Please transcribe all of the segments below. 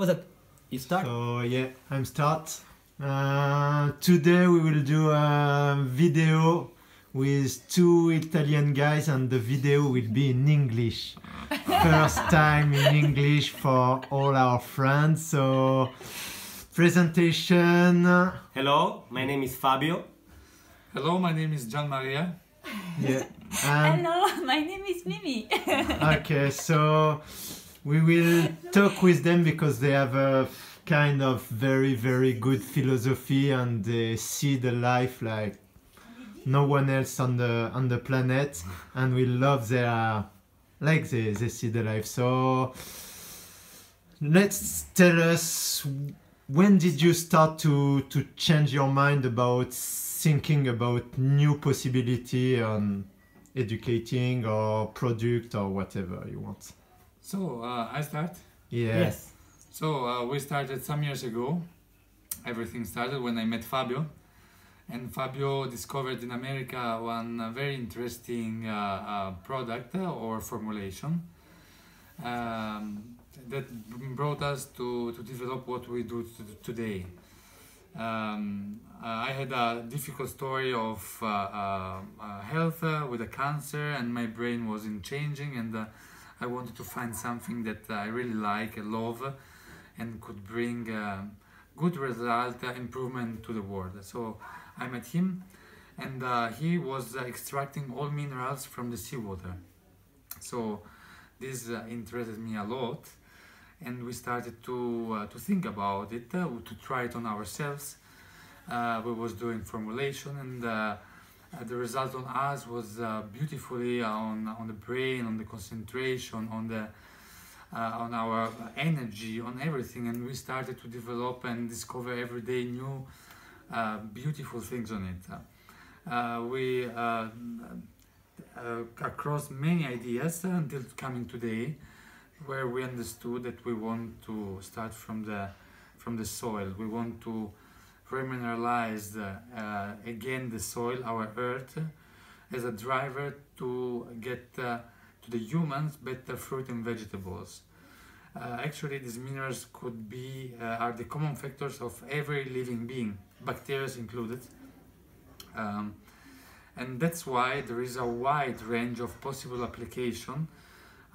What's that? You start? So yeah, I'm start. Uh, today we will do a video with two Italian guys and the video will be in English. First time in English for all our friends. So presentation. Hello, my name is Fabio. Hello, my name is Gian Maria. Yeah. And Hello, my name is Mimi. okay, so we will talk with them because they have a kind of very very good philosophy and they see the life like no one else on the on the planet. And we love their like they, they see the life. So let's tell us when did you start to to change your mind about thinking about new possibility on educating or product or whatever you want So, uh, I start. yeah Yes. So, uh, we started some years ago. Everything started when I met Fabio. And Fabio discovered in America one uh, very interesting uh, uh, product uh, or formulation um, that brought us to, to develop what we do t- today. Um, I had a difficult story of uh, uh, uh, health uh, with a cancer, and my brain wasn't changing, and uh, I wanted to find something that I really like, love, and could bring um good result, uh, improvement to the world. So I met him, and uh, he was uh, extracting all minerals from the seawater. So this uh, interested me a lot, and we started to uh, to think about it, uh, to try it on ourselves. Uh, we was doing formulation, and uh, the result on us was uh, beautifully on on the brain, on the concentration, on the uh, on our energy, on everything, and we started to develop and discover every day new uh, beautiful things on it. Uh, we uh, across many ideas until coming today, where we understood that we want to start from the from the soil. We want to remineralize the, uh, again the soil, our earth, as a driver to get uh, to the humans better fruit and vegetables. Uh, actually, these minerals could be uh, are the common factors of every living being, bacteria included. Um, and that's why there is a wide range of possible application,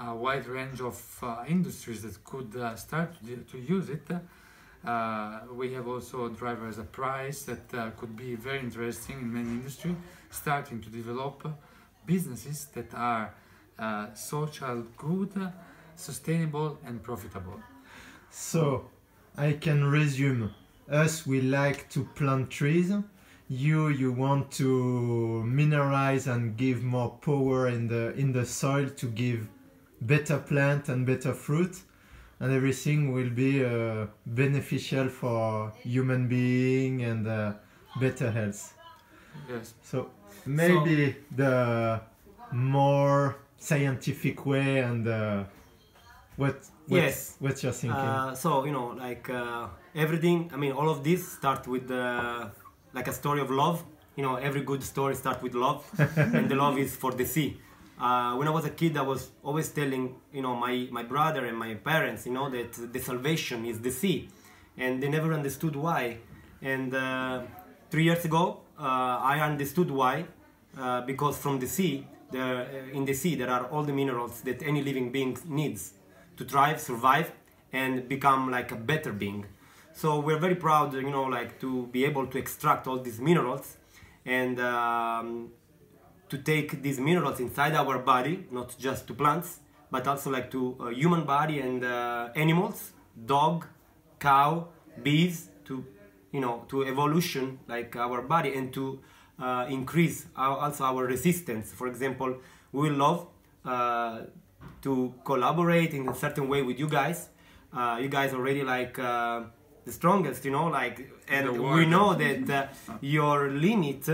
a wide range of uh, industries that could uh, start to, to use it. Uh, we have also driver as a price that uh, could be very interesting in many industry, starting to develop businesses that are uh, social good, sustainable and profitable. So, I can resume. Us, we like to plant trees. You, you want to mineralize and give more power in the in the soil to give better plant and better fruit, and everything will be uh, beneficial for human being and uh, better health. Yes. So maybe the more scientific way and uh, what what's, Yes. what's your thinking? Uh, so you know, like uh, everything. I mean, all of this start with uh, like a story of love. You know, every good story starts with love, and the love is for the sea. Uh, when I was a kid, I was always telling you know my my brother and my parents, you know, that the salvation is the sea, and they never understood why. And uh, three years ago, uh, I understood why, uh, because from the sea, there uh, in the sea there are all the minerals that any living being needs to thrive, survive, and become like a better being. So we're very proud, you know, like to be able to extract all these minerals and um, to take these minerals inside our body, not just to plants, but also like to uh, human body and uh, animals, dog, cow, bees, to you know, to evolution like our body and to uh, increase our, also our resistance. For example, we will love uh, to collaborate in a certain way with you guys. Uh, you guys already like uh, the strongest, you know, like, and we know that uh, your limit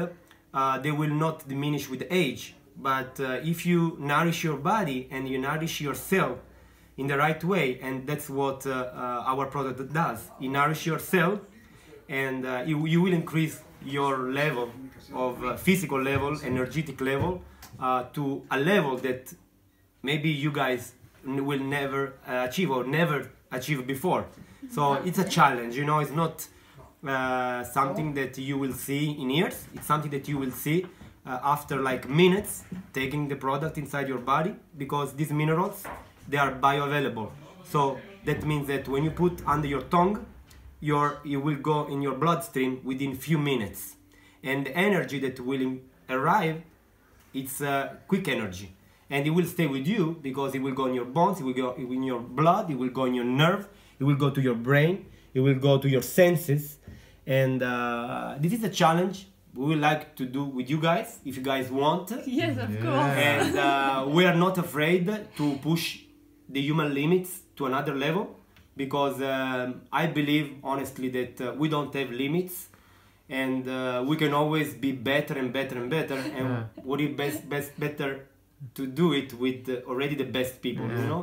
uh, they will not diminish with age. But uh, if you nourish your body and you nourish yourself in the right way, and that's what uh, uh, our product does. You nourish yourself, and uh, you, you will increase your level of physical level, energetic level, to a level that maybe you guys will never achieve or never achieve before So it's a challenge, you know. It's not uh, something that you will see in years. It's something that you will see uh, after like minutes taking the product inside your body because these minerals they are bioavailable. So that means that when you put under your tongue, your you will go in your bloodstream within few minutes, and the energy that will arrive, it's uh, quick energy, and it will stay with you because it will go in your bones, it will go in your blood, it will go in your nerve, it will go to your brain, it will go to your senses, and uh, this is a challenge we would like to do with you guys if you guys want. Yes, of Yeah. course. and uh, we are not afraid to push the human limits to another level because um, I believe honestly that uh, we don't have limits. And uh, we can always be better and better and better. And Yeah. what is best best better to do it with uh, already the best people you know?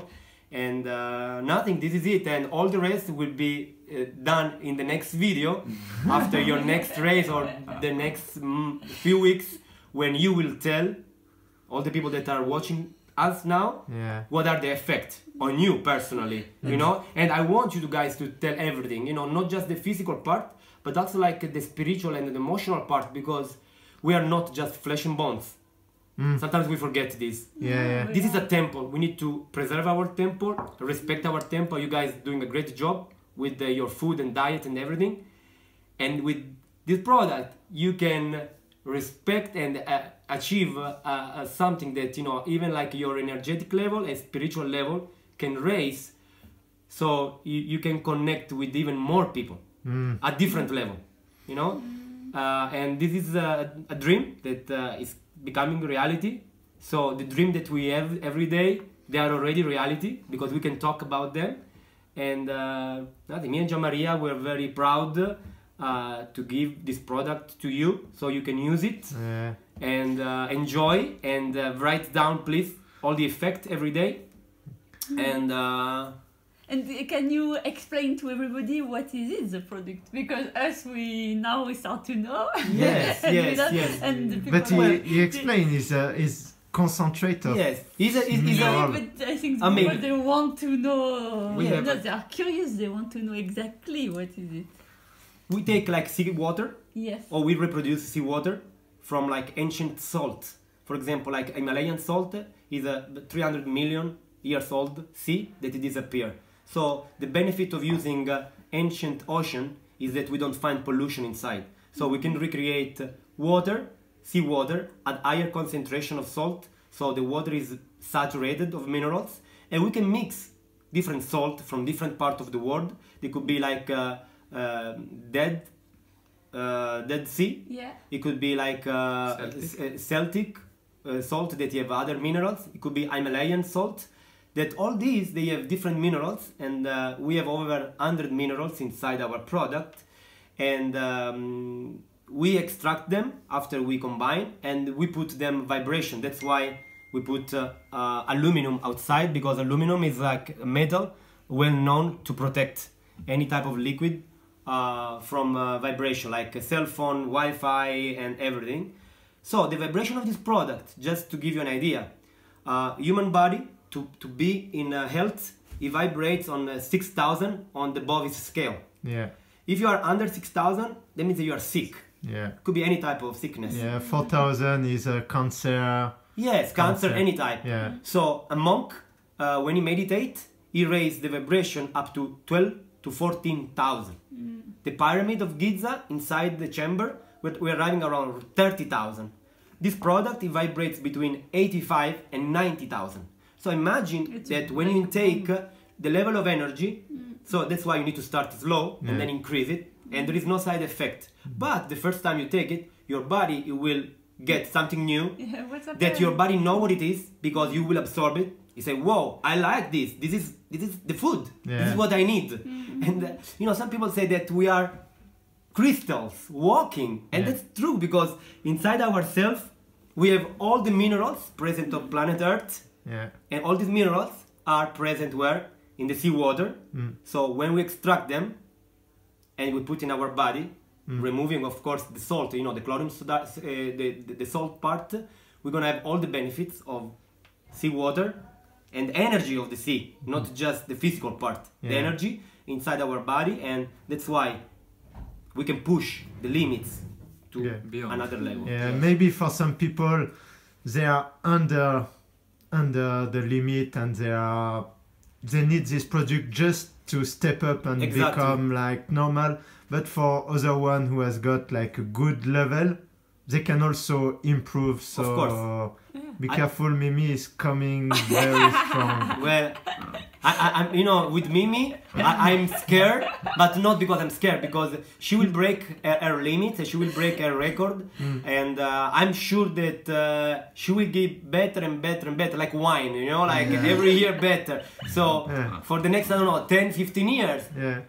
And uh, nothing this is it. And all the rest will be uh, done in the next video after your next race or the next mm, few weeks when you will tell all the people that are watching us now Yeah. what are the effects on you personally you know? And i want you guys to tell everything you know not just the physical part but also like the spiritual and the emotional part because we are not just flesh and bones. Mm. sometimes we forget this. Yeah, yeah. this is a temple. We need to preserve our temple respect our temple. You guys doing a great job with uh, your food and diet and everything. And with this product you can respect and uh, achieve uh, uh, something that you know even like your energetic level and spiritual level can raise. So you, you can connect with even more people Mm. at different level you know? Uh, and this is a, a dream that uh, is becoming reality. So the dream that we have every day they are already reality because we can talk about them and uh, nothing. me and Gian Maria we're very proud uh, to give this product to you so you can use it Yeah. and uh, enjoy and uh, write down please all the effect every day and uh, And can you explain to everybody what is it the product? Because us we now we start to know. Yes, yes, yes. And the But he, are- he explained is uh, is concentrate of yes is a, is, is Yeah, a, but I think I the mean- people they want to know. We have no, a- they are curious. They want to know exactly what is it. we take like sea water Yes. or we reproduce seawater from like ancient salt. For example, like Himalayan salt is a 300 million years old sea that it disappear. So the benefit of using uh, ancient ocean is that we don't find pollution inside. So we can recreate uh, water, seawater at higher concentration of salt. So the water is saturated of minerals, and we can mix different salt from different part of the world. They could be like uh, uh, dead, uh, dead sea. Yeah. It could be like uh, Celtic. uh, Celtic uh, salt that you have other minerals. It could be Himalayan salt. That all these they have different minerals, and uh, we have over 100 minerals inside our product, and um, we extract them after we combine, and we put them vibration. That's why we put uh, uh, aluminum outside because aluminum is like a metal well known to protect any type of liquid uh, from uh, vibration, like a cell phone, Wi-Fi, and everything. So the vibration of this product, just to give you an idea, uh, human body to, to be in uh, health, it vibrates on uh, 6,000 on the Bovis scale. yeah If you are under 6,000, that means that you are sick. Yeah Could be any type of sickness. yeah four thousand is a cancer Yes, cancer, Cancer. any type. yeah So a monk, uh, when he meditate, he raised the vibration up to 12 to 14,000. The pyramid of Giza inside the chamber, we're, we're arriving around 30,000. This product, it vibrates between 85 and 90,000. So imagine It's that when you very intake uh, the level of energy, so that's why you need to start slow Yeah. and then increase it, and there is no side effect. But the first time you take it, your body it will get something new Yeah. What's up? that your body know what it is because you will absorb it. You say, "Whoa, I like this. This is this is the food. This is what I need." And uh, you know, some people say that we are crystals walking, and Yeah. that's true because inside ourselves we have all the minerals present on planet Earth, yeah and all these minerals are present where in the seawater. Mm. So when we extract them and we put in our body, Mm. removing of course the salt, you know, the chlorine soda, uh, the, the the salt part, we're gonna have all the benefits of seawater and energy of the sea, not just the physical part, the energy, inside our body, and that's why we can push the limits to Yeah. Beyond. another level. Yeah, maybe for some people, they are under under the limit and they are they need this product just to step up and Exactly. become like normal. But for other one who has got like a good level, they can also improve. So course. be I- careful, Mimi is coming very strong. Well, I, I, I'm, you know, with Mimi, I, I'm scared, but not because I'm scared, because she will break her, her limit, she will break her record, and uh, I'm sure that uh, she will get better and better and better, like wine, you know, like every year better. So Yeah. for the next, I don't know, 10, 15 years, Yeah,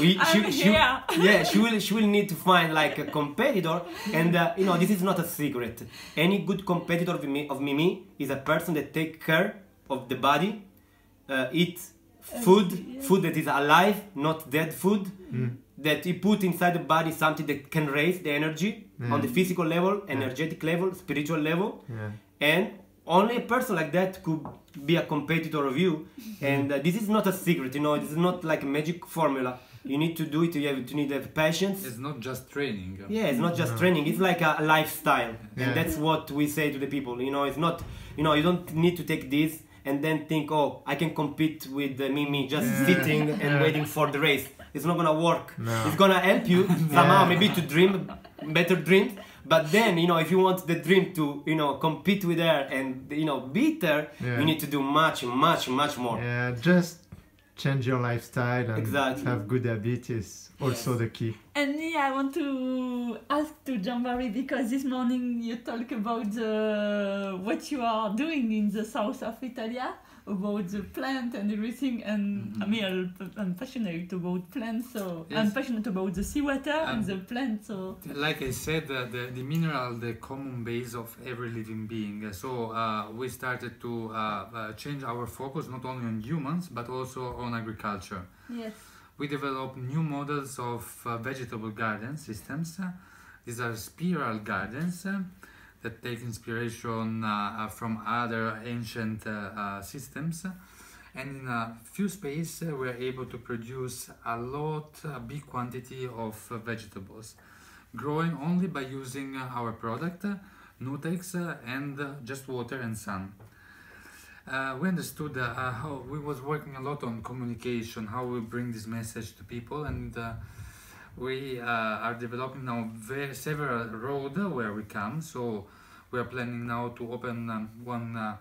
we, I'm here. yeah, she will she will need to find like a competitor, and uh, you know this is not a secret. Any good competitor of, me, of Mimi is a person that take care of the body, uh, eat food, yeah. food that is alive, not dead food. That you put inside the body something that can raise the energy on the physical level, energetic level, spiritual level, yeah. and only a person like that could be a competitor of you and uh, this is not a secret you know this is not like a magic formula you need to do it you have to need to have patience It's not just training. yeah it's not just training it's like a lifestyle Yeah. and that's what we say to the people you know it's not you know you don't need to take this and then think oh i can compete with uh, mimi just Yeah. sitting and Yeah. waiting for the race it's not gonna work No. it's gonna help you somehow maybe to dream better dreams but then you know if you want the dream to you know compete with her and you know beat her you need to do much much much more Yeah, just change your lifestyle and Exactly. have good habits is also Yes. the key. And me, I want to ask to Gian Maria because this morning you talk about the, what you are doing in the south of Italia about the plant and everything. And I mean, I'm- passionate about plants, so I'm passionate about the seawater and And- the plant. So Like I said, uh, the, the mineral, the common base of every living being. So uh, we started to uh, uh, change our focus not only on humans but also on agriculture. yes, We developed new models of uh, vegetable garden systems. These are spiral gardens that take inspiration uh, uh, from other ancient uh, systems. And in a few space, we're able to produce a lot, a big quantity of vegetables, growing only by using our product, Nutrix, and just water and sun. Uh, we understood uh, how we was working a lot on communication, how we bring this message to people, and uh, we uh, are developing now very several road where we come. So we are planning now to open um, one. Uh,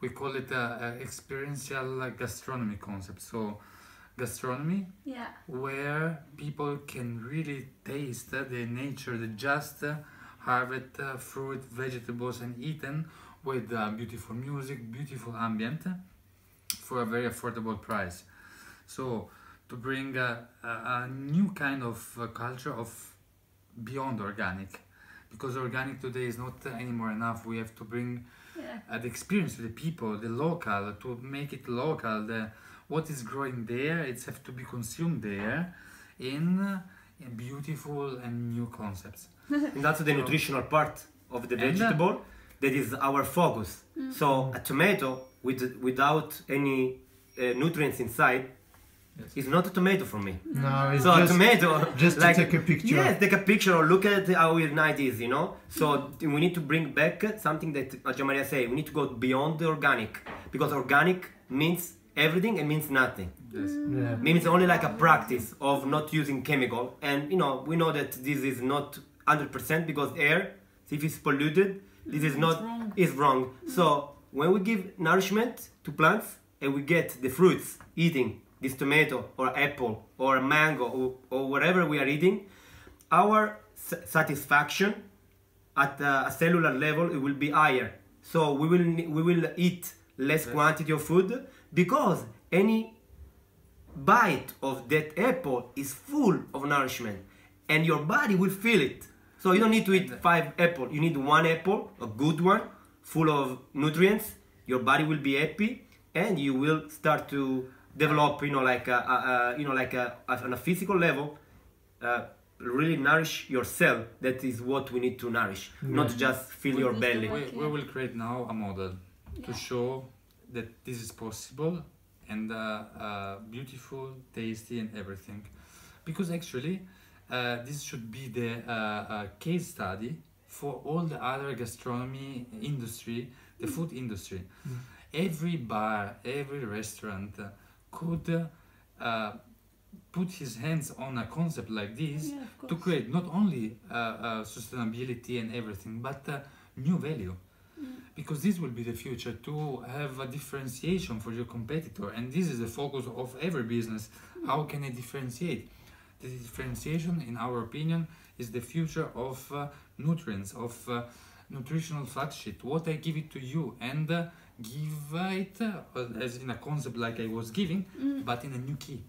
we call it uh, experiential gastronomy concept. So gastronomy yeah, where people can really taste the nature, the just uh, harvest uh, fruit, vegetables, and eaten with uh, beautiful music, beautiful ambient for a very affordable price. So to bring a, a, a new kind of uh, culture of beyond organic, because organic today is not anymore enough. We have to bring yeah, uh, the experience to the people, the local, to make it local. The what is growing there, it have to be consumed there, in, uh, in beautiful and new concepts. and that's the nutritional part of the And, vegetable that is our focus so a tomato with without any uh, nutrients inside Yes. is not a tomato for me No, it's so a just, tomato just to like take a picture. yes take a picture or look at how nice it is you know so we need to bring back something that uh, Maria say we need to go beyond the organic because organic means everything and means nothing Yes. Yeah. means only like a practice of not using chemical and you know we know that this is not 100% because air if it's polluted this is not wrong. is wrong so when we give nourishment to plants and we get the fruits eating this tomato or apple or mango or, or whatever we are eating our satisfaction at a cellular level it will be higher. So we will we will eat less quantity of food because any bite of that apple is full of nourishment and your body will feel it. So you don't need to eat five apple. You need one apple a good one full of nutrients. Your body will be happy and you will start to develop you know like a, a, a you know like a, on a physical level uh, really nourish yourself that is what we need to nourish not just fill your belly. We, we will create now a model to show that this is possible and uh, uh, beautiful, tasty, and everything. Because actually, uh, this should be the uh, uh, case study for all the other gastronomy industry, the food industry. Every bar, every restaurant uh, could uh, put his hands on a concept like this Yeah, to create not only uh, uh, sustainability and everything, but uh, new value. Because this will be the future to have a differentiation for your competitor, and this is the focus of every business. How can I differentiate? The differentiation, in our opinion, is the future of uh, nutrients, of uh, nutritional fact sheet. What I give it to you, and uh, give it uh, as in a concept like I was giving, Mm. but in a new key.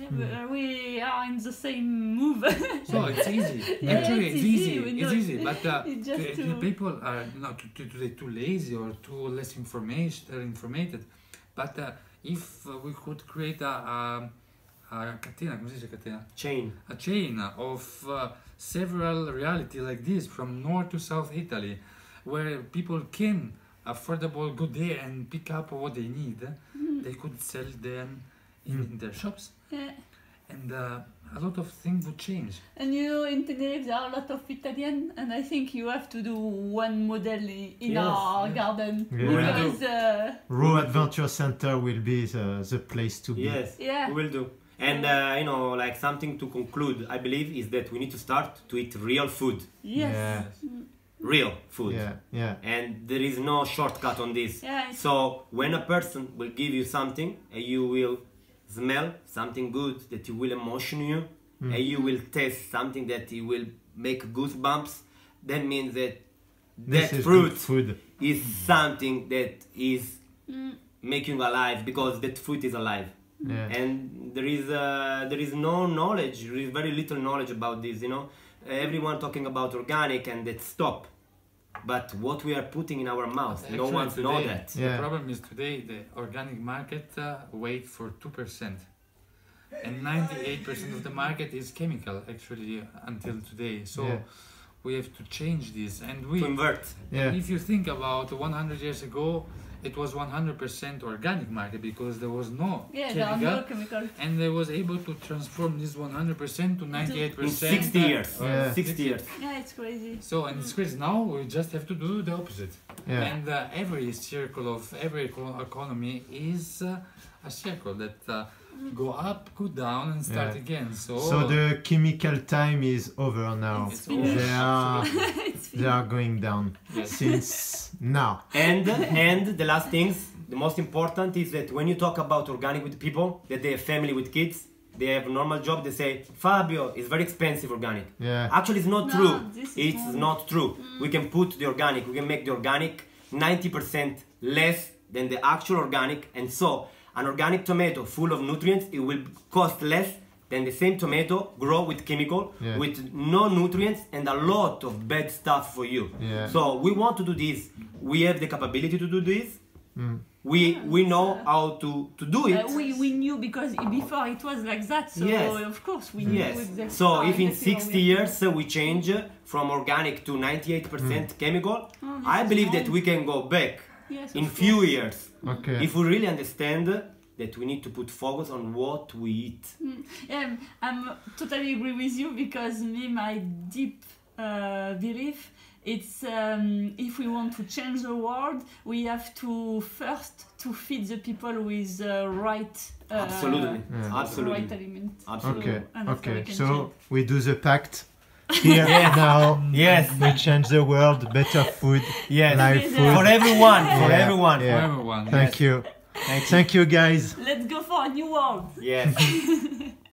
Yeah, but, uh, we are in the same move. So it's easy. Yeah, Actually, it's it's easy, easy. It's easy. But uh, It's just the, the to- people are not too, too, too, too lazy or too less information, uh, informated. But uh, if uh, we could create a, a, a catena, come si dice catena? Chain. A chain of uh, several reality like this from north to south Italy, where people can affordable go there and pick up what they need, they could sell them in, in their shops, Yeah. and uh, a lot of things would change. And you know, in Tenerife there are a lot of Italian, and I think you have to do one model in Yes, our yes. garden Yeah. will because uh, Raw Adventure Center will be the, the place to be. Yes. yeah, We will do. And uh, you know, like something to conclude, I believe, is that we need to start to eat real food, yes, Yeah. real food, Yeah, yeah. and there is no shortcut on this. yeah, So when a person will give you something, and you will smell something good that you will emotion you, and you will taste something that it will make goosebumps, that means that This that is fruit food. is something that is Mm. making alive because that fruit is alive. Yeah. and there is uh, there is no knowledge there is very little knowledge about this you know everyone talking about organic and that stop but what we are putting in our mouth no Actually, one know that Yeah. The problem is today the organic market uh, wait for two percent, and ninety-eight percent of the market is chemical. Actually, until today, so Yeah. we have to change this. And we, to invert Yeah. if you think about 100 years ago, it was 100% organic market because there was no yeah, chemical, no chemicals. and they was able to transform this 100% to 98%. in 60 years uh, Yeah. 60 years Yeah, it's crazy. So and it's crazy. Now we just have to do the opposite. Yeah. And uh, every circle of every economy is uh, a circle that uh, go up, go down, and start Yeah. again. So, So the chemical time is over now. it's finished. They are, it's they are going down Yes. since now. and and the last things the most important is that when you talk about organic with people that they have family with kids they have a normal job they say fabio is very expensive organic Yeah. Actually, it's not No, true. this is It's wrong. not true. Mm. We can put the organic, we can make the organic 90% less than the actual organic, and so an organic tomato full of nutrients it will cost less than the same tomato grow with chemical Yeah. with no nutrients and a lot of bad stuff for you. Yeah. So we want to do this. We have the capability to do this. Mm. We we know how to to do it. Uh, we, we knew because before it was like that, so Yes. of course we knew Yes. exactly. So if in 60 we- years uh, we change uh, from organic to 98% chemical, Oh, I is believe that we can go back Yes, in few course. years Okay. if we really understand that we need to put focus on what we eat. Yeah, I'm totally agree with you because me, my deep uh, belief, it's um, if we want to change the world, we have to first to feed the people with the right. Uh, Absolutely. Yeah. Absolutely. Right element. Absolutely. Okay. And Okay. So change. we do the pact here now. Yes. We change the world. Better food. Yes. Live Yeah. food. For everyone. For Yeah, everyone. yeah. For everyone. Thank you. Thank you, guys. Let's go for a new world. Yes.